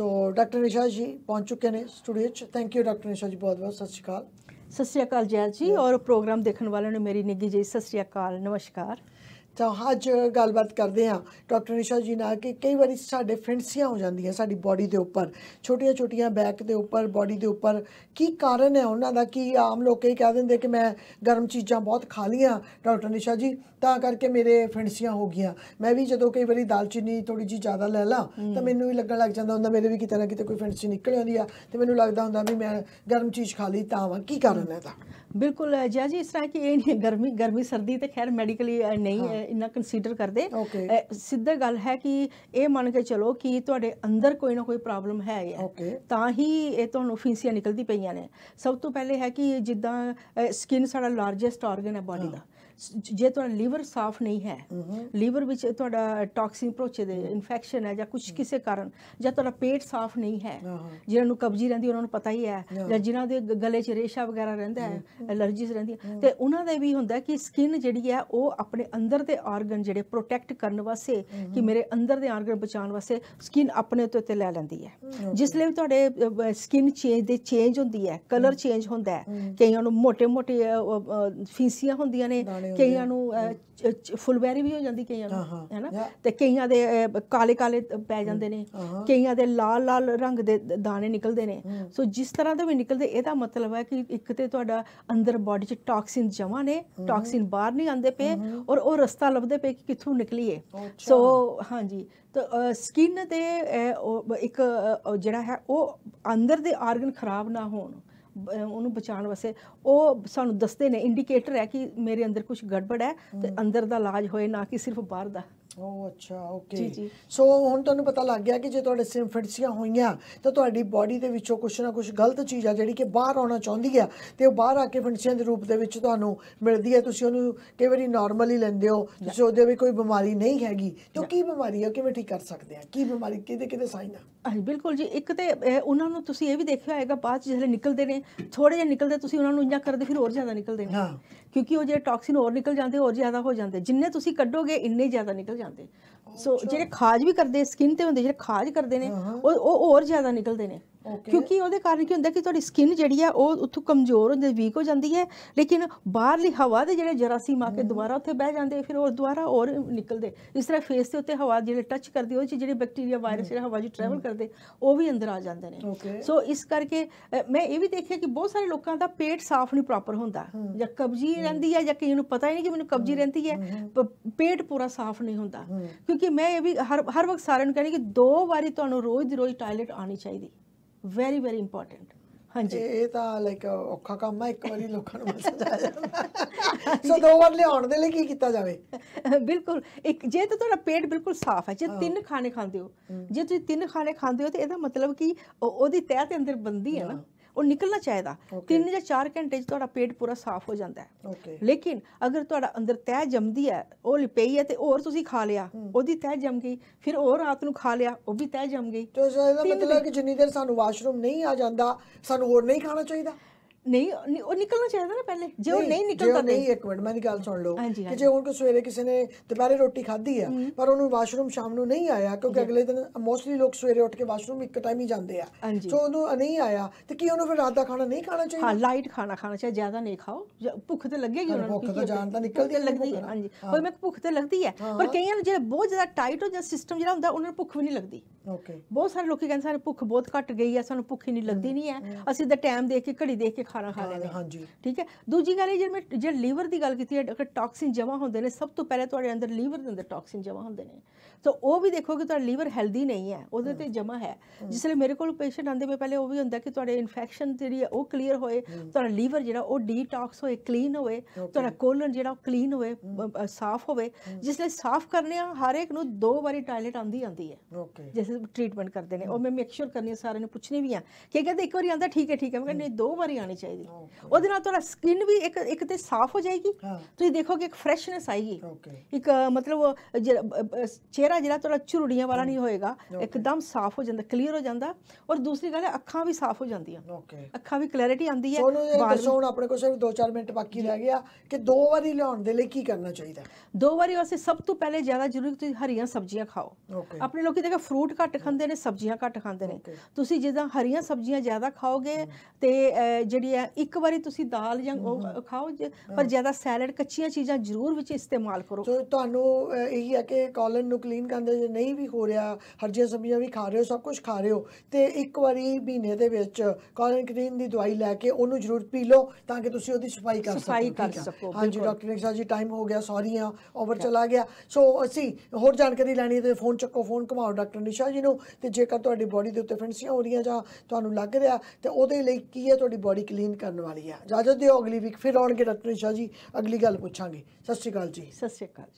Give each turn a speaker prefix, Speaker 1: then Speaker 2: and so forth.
Speaker 1: ਤੋ ਡਾਕਟਰ ਨਿਸ਼ਾ ਜੀ ਪਹੁੰਚ ਚੁੱਕੇ ਨੇ ਸਟੂਡੀਓ 'ਚ। ਥੈਂਕ ਯੂ ਡਾਕਟਰ ਨਿਸ਼ਾ ਜੀ ਬਹੁਤ ਬਹੁਤ ਸਤਿ ਸ਼੍ਰੀ ਅਕਾਲ।
Speaker 2: ਸਤਿ ਸ਼੍ਰੀ ਅਕਾਲ ਜੈਲ ਜੀ ਔਰ ਪ੍ਰੋਗਰਾਮ ਦੇਖਣ ਵਾਲਿਆਂ ਨੂੰ ਮੇਰੀ ਨਿੱਘੀ ਜਿਹੀ ਸਤਿ ਸ਼੍ਰੀ ਅਕਾਲ ਨਮਸਕਾਰ।
Speaker 1: ਤਾਂ ਅੱਜ ਗੱਲਬਾਤ ਕਰਦੇ ਹਾਂ ਡਾਕਟਰ ਨਿਸ਼ਾ ਜੀ ਨਾਲ ਕਿ ਕਈ ਵਾਰੀ ਸਾਡੇ ਫਿੰਸੀਆਂ ਹੋ ਜਾਂਦੀਆਂ ਸਾਡੀ ਬਾਡੀ ਦੇ ਉੱਪਰ ਛੋਟੀਆਂ ਛੋਟੀਆਂ ਬੈਕ ਦੇ ਉੱਪਰ ਬਾਡੀ ਦੇ ਉੱਪਰ। ਕੀ ਕਾਰਨ ਹੈ ਉਹਨਾਂ ਦਾ? ਕੀ ਆਮ ਲੋਕ ਇਹ ਕਹਿ ਦਿੰਦੇ ਕਿ ਮੈਂ ਗਰਮ ਚੀਜ਼ਾਂ ਬਹੁਤ ਖਾ ਲੀਆਂ ਡਾਕਟਰ ਨਿਸ਼ਾ ਜੀ? ਤਾਂ ਕਰਕੇ ਮੇਰੇ ਫਿੰਸੀਆਂ ਹੋ ਗਈਆਂ। ਮੈਂ ਵੀ ਜਦੋਂ ਕਈ ਵਾਰੀ ਦਾਲਚੀਨੀ ਥੋੜੀ ਜੀ ਜ਼ਿਆਦਾ ਲੈ ਲਾਂ ਤਾਂ ਮੈਨੂੰ ਵੀ ਲੱਗਣ ਲੱਗ ਜਾਂਦਾ ਹੁੰਦਾ ਮੇਰੇ ਵੀ ਕਿਤੇ ਨਾ ਕਿਤੇ ਕੋਈ ਫਿੰਸੀ ਨਿਕਲ ਆਉਂਦੀ ਆ ਤੇ ਮੈਨੂੰ ਲੱਗਦਾ ਹੁੰਦਾ ਵੀ ਮੈਂ ਗਰਮ ਚੀਜ਼ ਖਾ ਲਈ ਤਾਂ ਵਾ। ਕੀ ਕਾਰਨ ਹੈ ਇਹਦਾ?
Speaker 2: ਬਿਲਕੁਲ ਜੈ ਜੀ ਇਸ ਤਰ੍ਹਾਂ ਕਿ ਇਹ ਨਹੀਂ ਗਰਮੀ ਗਰਮੀ ਸਰਦੀ ਤੇ ਖੈਰ ਮੈਡੀਕਲੀ ਨਹੀਂ ਇੰਨਾ ਕੰਸੀਡਰ ਕਰਦੇ। ਸਿੱਧਾ ਗੱਲ ਹੈ ਕਿ ਇਹ ਮੰਨ ਕੇ ਚਲੋ ਕਿ ਤੁਹਾਡੇ ਅੰਦਰ ਕੋਈ ਨਾ ਕੋਈ ਪ੍ਰੋਬਲਮ ਹੈ ਹੀ. ਤਾਂ ਹੀ ਇਹ ਤੁਹਾਨੂੰ ਫਿੰਸੀਆਂ ਨਿਕਲਦੀ ਪਈਆਂ ਨੇ। ਸਭ ਤੋਂ ਪਹਿਲੇ ਹੈ ਕਿ ਜਿੱਦਾਂ ਸਕਿਨ ਸਾਡਾ ਲਾਰਜੈਸਟ ਆਰਗਨ ਹੈ ਬਾਡੀ ਦਾ। ਜੇ ਤੁਹਾਡਾ ਲੀਵਰ ਸਾਫ਼ ਨਹੀਂ ਹੈ ਲੀਵਰ ਵਿੱਚ ਤੁਹਾਡਾ ਟੌਕਸਿਨ ਭਰੋਚੇ ਦੇ ਇਨਫੈਕਸ਼ਨ ਹੈ ਜਾਂ ਕੁਝ ਕਿਸੇ ਕਾਰਨ ਜਾਂ ਤੁਹਾਡਾ ਪੇਟ ਸਾਫ਼ ਨਹੀਂ ਹੈ ਜਿਹਨਾਂ ਨੂੰ ਕਬਜ਼ੀ ਰਹਿੰਦੀ ਉਹਨਾਂ ਨੂੰ ਪਤਾ ਹੀ ਹੈ ਜਾਂ ਜਿਨ੍ਹਾਂ ਦੇ ਗਲੇ 'ਚ ਰੇਸ਼ਾ ਵਗੈਰਾ ਰਹਿੰਦਾ ਹੈ ਐਲਰਜੀਜ਼ ਰਹਿੰਦੀਆਂ ਤੇ ਉਹਨਾਂ ਦੇ ਵੀ ਹੁੰਦਾ ਕਿ ਸਕਿਨ ਜਿਹੜੀ ਹੈ ਉਹ ਆਪਣੇ ਅੰਦਰ ਦੇ ਆਰਗਨ ਜਿਹੜੇ ਪ੍ਰੋਟੈਕਟ ਕਰਨ ਵਾਸਤੇ ਕਿ ਮੇਰੇ ਅੰਦਰ ਦੇ ਆਰਗਨ ਬਚਾਉਣ ਵਾਸਤੇ ਸਕਿਨ ਆਪਣੇ ਤੋਂ ਉੱਤੇ ਲੈ ਲੈਂਦੀ ਹੈ। ਜਿਸ ਲਈ ਤੁਹਾਡੇ ਸਕਿਨ ਚੇਂਜ ਦੇ ਚੇਂਜ ਹੁੰਦੀ ਹੈ ਕਲਰ ਚੇਂਜ ਹੁੰਦਾ ਹੈ ਕਈਆਂ ਨੂੰ ਮੋਟੇ ਮੋਟੇ ਫੀਸੀਆਂ ਹੁੰਦੀਆਂ ਨੇ ਕਈਆਂ ਨੂੰ ਫੁੱਲਬੈਰੀ ਵੀ ਹੋ ਜਾਂਦੀ ਕਈਆਂ। ਨੂੰ ਹੈਨਾ. ਤੇ ਕਈਆਂ ਦੇ ਕਾਲੇ ਕਾਲੇ ਪੈ ਜਾਂਦੇ ਨੇ। ਕਈਆਂ ਦੇ ਲਾਲ ਲਾਲ ਰੰਗ ਦੇ ਦਾਣੇ ਨਿਕਲਦੇ ਨੇ। ਸੋ ਜਿਸ ਤਰ੍ਹਾਂ ਦੇ ਵੀ ਨਿਕਲਦੇ ਇਹਦਾ ਮਤਲਬ ਹੈ ਕਿ ਇੱਕ ਤੇ ਤੁਹਾਡਾ ਅੰਦਰ ਬਾਡੀ 'ਚ ਟਾਕਸਿਨ ਜਮਾ ਨੇ ਟਾਕਸਿਨ ਬਾਹਰ ਨਹੀਂ ਆਉਂਦੇ ਪਏ ਔਰ ਉਹ ਰਸਤਾ ਲੱਭਦੇ ਪਏ ਕਿ ਕਿੱਥੋਂ ਨਿਕਲੀਏ। ਸੋ ਹਾਂਜੀ। ਤਾਂ ਸਕਿਨ ਤੇ ਇੱਕ ਜਿਹੜਾ ਹੈ ਉਹ ਅੰਦਰ ਦੇ ਆਰਗਨ ਖਰਾਬ ਨਾ ਹੋਣ। ਉਹਨੂੰ ਬਚਾਉਣ ਵਾਸਤੇ ਉਹ ਸਾਨੂੰ ਦੱਸਦੇ ਨੇ ਇੰਡੀਕੇਟਰ ਹੈ ਕਿ ਮੇਰੇ ਅੰਦਰ ਕੁਝ ਗੜਬੜ ਹੈ ਤੇ ਅੰਦਰ ਦਾ ਇਲਾਜ ਹੋਏ ਨਾ ਕਿ ਸਿਰਫ ਬਾਹਰ ਦਾ।
Speaker 1: ਓ ਅੱਛਾ ਓਕੇ। ਸੋ ਹੁਣ ਤੁਹਾਨੂੰ ਪਤਾ ਲੱਗ ਗਿਆ ਕਿ ਜੇ ਤੁਹਾਡੇ ਸਿੰਫਟਸੀਆਂ ਹੋਈਆਂ ਤਾਂ ਤੁਹਾਡੀ ਬਾਡੀ ਦੇ ਵਿੱਚੋਂ ਕੁਛ ਨਾ ਕੁਛ ਗਲਤ ਚੀਜ਼ ਆ ਜਿਹੜੀ ਕਿ ਬਾਹਰ ਆਉਣਾ ਚਾਹੁੰਦੀ ਆ ਤੇ ਉਹ ਬਾਹਰ ਆ ਕੇ ਫਿੰਸੀਆਂ ਦੇ ਰੂਪ ਦੇ ਵਿੱਚ ਤੁਹਾਨੂੰ ਮਿਲਦੀ ਹੈ ਤੁਸੀਂ ਉਹਨੂੰ ਕਈ ਵਾਰੀ ਨਾਰਮਲੀ ਲੈਂਦੇ ਹੋ ਤੁਸੀਂ ਹੋ ਵੀ ਕੋਈ ਬਿਮਾਰੀ ਨਹੀਂ ਹੈਗੀ ਤੇ ਉਹ ਕੀ ਬਿਮਾਰੀ ਆ ਕਿਵੇਂ ਠੀਕ ਕਰ ਸਕਦੇ ਆ? ਕੀ ਬਿਮਾਰੀ ਕਿਹਦੇ ਕਿਹਦੇ ਸਾਈਨ ਆ?
Speaker 2: ਹਾਂਜੀ ਬਿਲਕੁਲ ਜੀ ਇੱਕ ਤੇ ਉਹਨਾਂ ਨੂੰ ਤੁਸੀਂ ਇਹ ਵੀ ਦੇਖਿਆ ਹੋਏਗਾ ਬਾਅਦ ਜਿਹੜੇ ਨਿਕਲਦੇ ਨੇ ਥੋੜੇ ਜਿਹਾ ਨਿਕਲਦੇ ਤੁਸੀਂ ਉਹਨਾਂ ਨੂੰ ਇੰਨਾ ਕਰਦੇ ਫਿਰ ਹੋਰ ਜ਼ਿਆਦਾ ਨਿਕਲਦੇ ਨੇ।
Speaker 1: ਹਾਂ।
Speaker 2: ਕਿਉਂਕਿ ਉਹ ਜਿਹੜੇ ਟਾਕਸਿਨ ਹੋਰ ਨਿਕਲ ਜਾਂਦੇ ਹੋਰ ਜ਼ਿਆਦਾ ਹੋ ਜਾਂਦੇ। ਜਿੰਨੇ ਤੁਸੀਂ ਕੱਢੋਗੇ ਇੰਨੇ ਜ਼ਿਆਦਾ ਨਿਕਲ ਜਾਂਦੇ। ਸੋ ਜਿਹੜੇ ਖਾਜ ਵੀ ਕਰਦੇ ਸਕਿਨ ਤੇ ਹੁੰਦੇ ਜਿਹੜੇ ਖਾਜ ਕਰਦੇ ਨੇ ਉਹ ਉਹ ਹੋਰ ਜ਼ਿਆਦਾ ਨਿਕਲਦੇ ਨੇ. ਕਿਉਂਕਿ ਉਹਦੇ ਕਾਰਨ ਕੀ ਹੁੰਦਾ ਕਿ ਤੁਹਾਡੀ ਸਕਿਨ ਜਿਹੜੀ ਆ ਉਹ ਉੱਥੋਂ ਕਮਜ਼ੋਰ ਹੁੰਦੀ ਵੀਕ ਹੋ ਜਾਂਦੀ ਹੈ ਲੇਕਿਨ ਬਾਹਰਲੀ ਹਵਾ ਦੇ ਜਿਹੜੇ ਜਰਾਸੀਮ ਆ ਕੇ ਦੁਬਾਰਾ ਉੱਥੇ ਬਹਿ ਜਾਂਦੇ ਫਿਰ ਉਹ ਦੁਬਾਰਾ ਹੋਰ ਨਿਕਲਦੇ। ਇਸ ਤਰ੍ਹਾਂ ਫੇਸ ਦੇ ਉੱਤੇ ਹਵਾ ਜਿਹੜੇ ਟੱਚ ਕਰਦੀ ਉਹ ਜਿਹੜੇ ਬੈਕਟੀਰੀਆ ਵਾਇਰਸ ਜਿਹੜੇ ਹਵਾ 'ਚ ਟਰੈਵਲ ਕਰਦੇ ਉਹ ਵੀ ਅੰਦਰ ਆ ਜਾਂਦੇ ਨੇ. ਸੋ ਇਸ ਕਰਕੇ ਮੈਂ ਇਹ ਵੀ ਦੇਖਿਆ ਕਿ ਬਹੁਤ ਸਾਰੇ ਲੋਕਾਂ ਦਾ ਪੇਟ ਸਾਫ਼ ਨਹੀਂ ਪ੍ਰੋਪਰ ਹੁੰਦਾ। ਜਾਂ ਕਬਜੀ ਰਹਿੰਦੀ ਹੈ ਜਾਂ ਕਈਆਂ ਨੂੰ ਪਤਾ ਹੀ ਨਹੀਂ ਕਿ ਮੈਨੂੰ ਕਬਜੀ ਰਹਿੰਦੀ ਹੈ ਪੇਟ ਪੂਰਾ ਸਾਫ਼ ਨਹੀਂ ਹੁੰਦਾ। ਕਿਉਂਕਿ ਮੈਂ ਇਹ ਵੀ ਹਰ ਹਰ ਵਕਤ ਸਾਰਿਆਂ ਨੂੰ ਕਹਿੰਦੀ ਕਿ ਦੋ ਵਾਰੀ ਤੁਹਾਨੂੰ ਰੋਜ਼ ਦੀ ਰੋਜ਼ ਟਾਇਲਟ ਆਣੀ ਚਾਹੀਦੀ। ਵੈਰੀ ਵੈਰੀ ਇੰਪੋਰਟੈਂਟ ਹਾਂਜੀ।
Speaker 1: ਇਹ ਤਾਂ ਲਾਈਕ ਔਖਾ ਕੰਮ ਆ ਇੱਕ ਵਾਰੀ ਲੋਕਾਂ ਨੂੰ ਮਸਾ ਆ ਜਾਂਦਾ ਸੋ ਦੋ ਵਾਰ ਲਿਆਉਣ ਦੇ ਲਈ ਕੀ ਕੀਤਾ ਜਾਵੇ?
Speaker 2: ਬਿਲਕੁਲ ਇੱਕ ਜੇ ਤਾਂ ਤੁਹਾਡਾ ਪੇਟ ਬਿਲਕੁਲ ਸਾਫ਼ ਹੈ ਜੇ ਤਿੰਨ ਖਾਣੇ ਖਾਂਦੇ ਹੋ ਜੇ ਤੁਸੀਂ ਤਿੰਨ ਖਾਣੇ ਖਾਂਦੇ ਹੋ ਤੇ ਇਹਦਾ ਮਤਲਬ ਕਿ ਉਹ- ਉਹਦੀ ਤਹਿ ਤੇ ਅੰਦਰ ਬੰਦੀ ਹੈ ਨਾ। ਉਹ ਨਿਕਲਣਾ ਚਾਹੀਦਾ। ਤਿੰਨ ਜਾਂ ਚਾਰ ਘੰਟੇ 'ਚ ਤੁਹਾਡਾ ਪੇਟ ਪੂਰਾ ਸਾਫ਼ ਹੋ ਜਾਂਦਾ ਹੈ।
Speaker 1: ਓਕੇ
Speaker 2: ਲੇਕਿਨ ਅਗਰ ਤੁਹਾਡਾ ਅੰਦਰ ਤਹਿ ਜੰਮਦੀ ਹੈ ਉਹ ਲਿਪਈ ਹੈ ਤੇ ਹੋਰ ਤੁਸੀਂ ਖਾ ਲਿਆ ਉਹਦੀ ਤਹਿ ਜੰਮ ਗਈ ਫਿਰ ਉਹ ਰਾਤ ਨੂੰ ਖਾ ਲਿਆ ਉਹ ਵੀ ਤਹਿ ਜੰਮ ਗਈ।
Speaker 1: ਤੋ ਇਹਦਾ ਮਤਲਬ ਕਿ ਜਿੰਨੀ ਦੇਰ ਸਾਨੂੰ ਵਾਸ਼ਰੂਮ ਨਹੀਂ ਆ ਜਾਂਦਾ ਸਾਨੂੰ ਹੋਰ ਨਹੀਂ ਖਾਣਾ ਚਾਹੀਦਾ।
Speaker 2: ਨਹੀਂ ਉਹ ਨਿਕਲਣਾ ਚਾਹੀਦਾ ਨਾ ਪਹਿਲੇ। ਜੇ ਉਹ ਨਹੀਂ ਨਿਕਲਦਾ
Speaker 1: ਨਹੀਂ ਇੱਕ ਮਿੰਟ ਮੇਰੀ ਗੱਲ ਸੁਣ ਲਓ। ਕਿ ਜੇ ਹੁਣ ਕੋ ਸਵੇਰੇ ਕਿਸੇ ਨੇ ਦੁਪਹਿਰੇ ਰੋਟੀ ਖਾਧੀ ਆ ਪਰ ਉਹਨੂੰ ਵਾਸ਼ਰੂਮ ਸ਼ਾਮ ਨੂੰ ਨਹੀਂ ਆਇਆ ਕਿਉਂਕਿ ਅਗਲੇ ਦਿਨ ਮੋਸਟਲੀ ਲੋਕ ਸਵੇਰੇ ਉੱਠ ਕੇ ਵਾਸ਼ਰੂਮ ਇੱਕ ਟਾਈਮ ਹੀ ਜਾਂਦੇ ਆ। ਸੋ ਉਹਨੂੰ ਨਹੀਂ ਆਇਆ ਤੇ ਕੀ ਉਹਨੂੰ ਫਿਰ ਰਾਤ ਦਾ ਖਾਣਾ ਨਹੀਂ ਖਾਣਾ ਚਾਹੀਦਾ?
Speaker 2: ਹਾਂ ਲਾਈਟ ਖਾਣਾ ਖਾਣਾ ਚਾਹੀਦਾ ਜ਼ਿਆਦਾ ਨਹੀਂ ਖਾਓ। ਭੁੱਖ ਤੇ ਲੱਗੇਗੀ ਉਹਨਾਂ ਨੂੰ
Speaker 1: ਭੁੱਖ ਤਾਂ ਜਾਣ ਤਾਂ ਨਿਕਲਦੀ
Speaker 2: ਲੱਗਦੀ ਹੈ ਹਾਂਜੀ। ਉਹ ਮੈਂ ਭੁੱਖ ਤੇ ਲੱਗਦੀ ਹੈ ਪਰ ਕਈਆਂ ਨੂੰ ਜਿਹੜਾ ਬਹੁਤ ਜ਼ਿਆਦਾ ਟਾਈਟ ਹੋ ਜਾਂ ਸਿਸਟਮ ਜਿਹੜਾ ਹੁੰਦਾ ਉਹਨਾਂ ਨੂੰ ਭੁੱਖ ਵੀ ਨਹੀਂ ਲੱਗਦੀ।
Speaker 1: ਓਕੇ
Speaker 2: ਬਹੁਤ ਸਾਰੇ ਲੋਕੀ ਕਹਿੰਦੇ ਸਾਨੂੰ ਭੁੱਖ ਬਹੁਤ ਘਟ ਗਈ ਹੈ ਸਾਨੂੰ ਭੁੱਖ ਹੀ ਨਹੀਂ ਲੱਗਦੀ ਨਹੀਂ ਹੈ। ਅਸੀਂ ਤਾਂ ਟਾਈਮ ਦੇਖ ਕੇ ਘੜੀ ਦੇਖ ਕੇ ਖਾਣਾ ਖਾ ਲੈਂਦੇ ਹਾਂ
Speaker 1: ਹਾਂਜੀ।
Speaker 2: ਠੀਕ ਹੈ? ਦੂਜੀ ਗੱਲ ਇਹ ਜੇ ਮੈਂ ਜੇ ਲੀਵਰ ਦੀ ਗੱਲ ਕੀਤੀ ਹੈ ਅਗਰ ਟਾਕਸਿਨ ਜਮਾ ਹੁੰਦੇ ਨੇ ਸਭ ਤੋਂ ਪਹਿਲੇ ਤੁਹਾਡੇ ਅੰਦਰ ਲੀਵਰ ਦੇ ਅੰਦਰ ਟਾਕਸਿਨ ਜਮਾ ਹੁੰਦੇ ਨੇ। ਸੋ ਉਹ ਵੀ ਦੇਖੋ ਕਿ ਤੁਹਾਡਾ ਲੀਵਰ ਹੈਲਦੀ ਨਹੀਂ ਹੈ ਉਹਦੇ ਤੇ ਜਮਾ ਹੈ। ਜਿਸ ਲਈ ਮੇਰੇ ਕੋਲ ਪੇਸ਼ੈਂਟ ਆਉਂਦੇ ਪਏ ਪਹਿਲੇ ਉਹ ਵੀ ਹੁੰਦਾ ਕਿ ਤੁਹਾਡੇ ਇਨਫੈਕਸ਼ਨ ਜਿਹੜੀ ਹੈ ਉਹ ਕਲੀਅਰ ਹੋਏ। ਤੁਹਾਡਾ ਲੀਵਰ ਜਿਹੜਾ ਉਹ ਡੀਟੌਕਸ ਹੋਏ ਕਲੀਨ ਹੋਵੇ ਤੁਹਾਡਾ ਕੋਲਨ ਜਿਹੜਾ ਉਹ ਕਲੀਨ ਅ, ਸਾਫ਼ ਹੋਵੇ। ਜਿਸ ਲਈ ਸਾਫ਼ ਕਰਨੇ ਆ ਹਰ ਇੱਕ ਨੂੰ ਦੋ ਵਾਰੀ ਟਾਇਲਟ ਆਂਦੀ ਆਂਦੀ ਹੈ।
Speaker 1: ਓਕੇ।
Speaker 2: ਜਿਵੇਂ ਟ੍ਰੀਟਮੈਂਟ ਕਰਦੇ ਨੇ। ਉਹ ਮੈਂ ਮੇਕ ਸ਼ੋਰ ਕਰਨੀ ਸਾਰਿਆਂ ਨੂੰ ਪੁੱਛਣੀ ਵੀ ਆ। ਕਿ ਕਹਿੰਦੇ ਇੱਕ ਵਾਰੀ ਆਂਦਾ ਠੀਕ ਹੈ ਠੀਕ ਹੈ। ਮੈਂ ਕਹਿੰਦੀ ਦੋ ਵਾਰੀ ਆਣੀ ਚਾਹੀਦੀ. ਉਹਦੇ ਨਾਲ ਤੁਹਾਡਾ ਸਕਿਨ ਵੀ ਇੱਕ ਇੱਕ ਤੇ ਸਾਫ਼ ਹੋ ਜਾਏਗੀ। ਤੁਸੀਂ ਦੇਖੋਗੇ ਇੱਕ ਫਰੈਸ਼ਨੈਸ ਆਏਗੀ। ਇੱਕ ਮਤਲਬ ਜਿਹੜਾ, ਚਿਹਰਾ ਜਿਹੜਾ ਤੁਹਾਡਾ ਝੁਰੜੀਆਂ ਵਾਲਾ ਨਹੀਂ ਹੋਏਗਾ ਇੱਕਦਮ ਸਾਫ਼ ਹੋ ਜਾਂਦਾ ਕਲੀਅਰ ਹੋ ਜਾਂਦਾ। ਔਰ ਦੂਸਰੀ ਗੱਲ ਹੈ ਅੱਖਾਂ ਵੀ ਸਾਫ਼ ਹੋ ਜਾਂਦੀਆਂ। ਅੱਖਾਂ ਵੀ ਕਲੈਰਿਟੀ ਆਉਂਦੀ ਹੈ
Speaker 1: ਦੱਸੋ ਹੁਣ ਆਪਣੇ ਕੋਲ ਸਿਰਫ 2-4 ਮਿੰਟ ਬਾਕੀ ਰਹਿ ਗਿਆ ਕਿ ਦੋ ਵਾਰੀ ਲਿਆਉਣ ਦੇ ਲਈ ਕੀ ਕਰਨਾ ਚਾਹੀਦਾ?
Speaker 2: ਦੋ ਵਾਰੀ ਵਾਸਤੇ ਸਭ ਤੋਂ ਪਹਿਲੇ ਜ਼ਿਆਦਾ ਜ਼ਰੂਰੀ ਤੁਸੀਂ ਹਰੀਆਂ ਸਬਜ਼ੀਆਂ ਖਾਓ। ਆਪਣੇ ਲੋਕੀ ਦੇਖੋ ਫਰੂਟ ਘੱਟ ਖਾਂਦੇ ਨੇ ਸਬਜ਼ੀਆਂ ਘੱਟ ਖਾਂਦੇ ਨੇ. ਤੁਸੀਂ ਜਿੱਦਾਂ ਹਰੀਆਂ ਸਬਜ਼ੀਆਂ ਜ਼ਿਆਦਾ ਖਾਓਗੇ ਤੇ ਅਹ, ਜਿਹੜੀ ਹੈ। ਇੱਕ ਵਾਰੀ ਤੁਸੀਂ ਦਾਲ ਜਾਂ ਉਹ ਖਾਓ ਪਰ ਜ਼ਿਆਦਾ ਸੈਲਡ ਕੱਚੀਆਂ ਚੀਜ਼ਾਂ ਜ਼ਰੂਰ ਵਿੱਚ ਇਸਤੇਮਾਲ ਕਰੋ।
Speaker 1: ਸੋ ਤੁਹਾਨੂੰ ਇਹੀ ਹੈ ਕਿ ਕਾਲਨ ਨੂੰ ਕਲੀਨ ਕਰਦੇ ਜੇ ਨਹੀਂ ਵੀ ਹੋ ਰਿਹਾ ਹਰੀਆਂ ਸਬਜ਼ੀਆਂ ਵੀ ਖਾ ਰਹੇ ਹੋ ਸਭ ਕੁਝ ਖਾ ਰਹੇ ਹੋ ਤੇ ਇੱਕ ਵਾਰੀ ਮਹੀਨੇ ਦੇ ਵਿੱਚ ਕਾਲਨ ਕਲੀਨ ਦੀ ਦਵਾਈ ਲੈ ਕੇ ਉਹਨੂੰ ਜ਼ਰੂਰ ਪੀ ਲਓ ਤਾਂ ਕਿ ਤੁਸੀਂ ਉਹਦੀ ਸਫ਼ਾਈ ਕਰ ਸਕੋ
Speaker 2: ਸਫ਼ਾਈ ਕਰ? ਸਕੋ,
Speaker 1: ਹਾਂਜੀ। ਡਾਕਟਰ ਨਿਕਸਾ ਜੀ ਟਾਈਮ ਹੋ ਗਿਆ ਸੌਰੀ ਆ ਓਵਰ ਚਲਾ ਗਿਆ। ਸੋ ਅਸੀਂ ਹੋਰ ਜਾਣਕਾਰੀ ਲੈਣੀ ਹੈ ਤੇ ਫੋਨ ਚੱਕੋ ਫੋਨ ਘੁਮਾਓ ਡਾਕਟਰ ਨਿਸ਼ਾ ਜੀ ਨੂੰ ਤੇ ਜੇਕਰ ਤੁਹਾਡੀ ਬੋਡੀ ਦੇ ਉੱਤੇ ਫਿੰਸੀਆਂ ਹੋ ਰਹੀਆਂ ਜਾਂ ਤੁਹਾਨੂੰ ਲੱਗ ਰਿਹਾ ਤੇ ਉਹਦੇ ਲਈ ਕੀ ਹੈ ਤੁਹਾਡੀ ਬੋਡੀ ਕਲੀਨ ਕਰਨ ਵਾਲੀ ਹੈ ਇਜਾਜ਼ਤ ਦਿਓ ਅਗਲੀ ਵੀਕ ਫਿਰ ਆਉਣਗੇ ਡਾਕਟਰ ਨਿਸ਼ਾ ਜੀ। ਅਗਲੀ ਗੱਲ ਪੁੱਛਾਂਗੇ। ਸਤਿ ਸ਼੍ਰੀ ਅਕਾਲ ਜੀ।
Speaker 2: ਸਤਿ ਸ਼੍ਰੀ ਅਕਾਲ